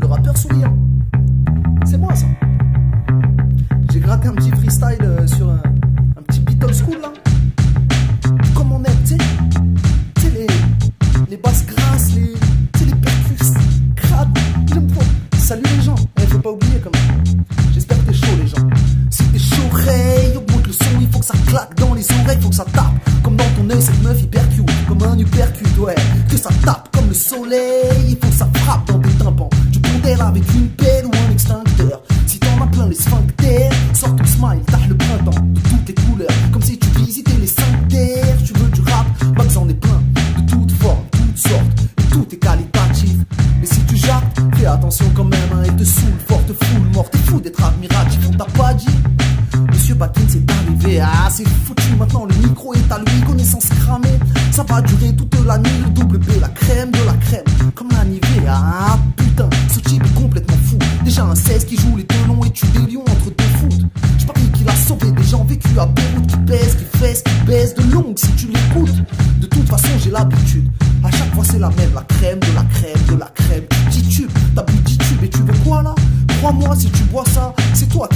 le rappeur souriant. C'est moi ça. J'ai gratté un petit freestyle euh, sur un, un les oreilles, faut que ça tape. Comme dans ton œil, cette meuf hyper cute, comme un uppercut, ouais. Que ça tape comme le soleil, il faut que ça frappe dans tes tympans. Tu pondères avec une pelle ou un extincteur. Si t'en as plein les sphincters, sors ton smile, t'as le printemps de toutes les couleurs. Comme si tu visitais les cinq. Tu veux du rap, Max en est plein. De toutes formes, toutes sortes, et tout est qualitatif. Mais si tu jappes, fais attention quand même, hein, et te saoule, fort, te foule, mort, t'es fou d'être admiratif, on t'a pas dit. Monsieur Bakin c'est arrivé, ah c'est foutu maintenant le micro est à lui, connaissance cramée. Ça va durer toute la nuit, le double B, la crème de la crème. Comme la Nivea, ah putain, ce type est complètement fou. Déjà un 16 qui joue les telons et tue des lions entre deux foot. Je parie qu'il a sauvé des gens vécus à Beyrouth Qui pèsent, qui fessent, qui baissent de longue si tu l'écoutes De toute façon j'ai l'habitude, à chaque fois c'est la même La crème de la crème de la crème,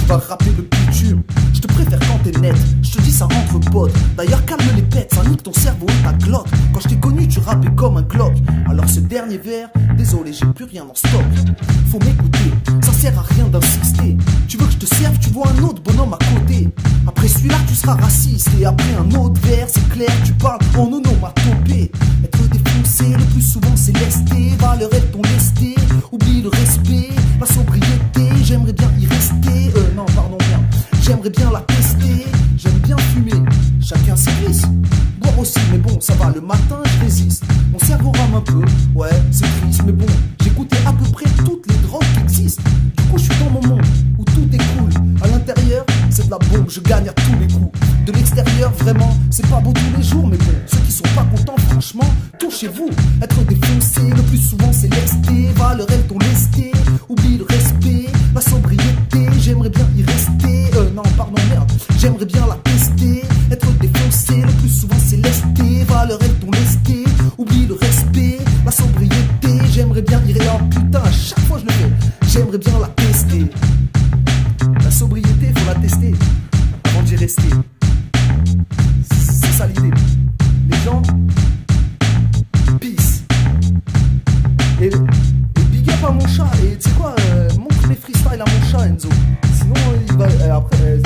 vas rapper le bitume. Je te préfère quand t'es net, je te dis ça entre potes. D'ailleurs, calme les pètes, ça nique ton cerveau et ta glotte. Quand je t'ai connu, tu rappais comme un Glock. Alors ce dernier verre, désolé, j'ai plus rien en stock. Faut m'écouter, ça sert à rien d'insister. Tu veux que je te serve, tu vois un autre bonhomme à côté. Après celui-là, tu seras raciste. Et après un autre verre, c'est clair, tu parles en onomatopée. Être défoncé, le plus souvent c'est lesté. Valeur de ton lesté, oublie le respect, Bien la tester. J'aime bien fumer, chacun ses vices. Boire aussi, mais bon, ça va, le matin je résiste. Mon cerveau rame un peu, ouais, c'est triste, mais bon, goûté à peu près toutes les drogues qui existent. Du coup, je suis dans mon monde où tout est cool. À l'intérieur, c'est de la bombe, je gagne à tous les coups. De l'extérieur, vraiment, c'est pas beau tous les jours, mais bon, ceux qui sont pas contents, franchement, touchez-vous. Être défoncé, le plus souvent c'est lesté. Valeur elle ton lesté, oublie le respect, J'aimerais bien la tester. La sobriété, faut la tester avant d'y rester. C'est ça l'idée. Les gens, peace. Et, et big up à mon chat. Et tu sais quoi, euh, montre les freestyles à mon chat, Enzo. Sinon, il va. euh, après, euh,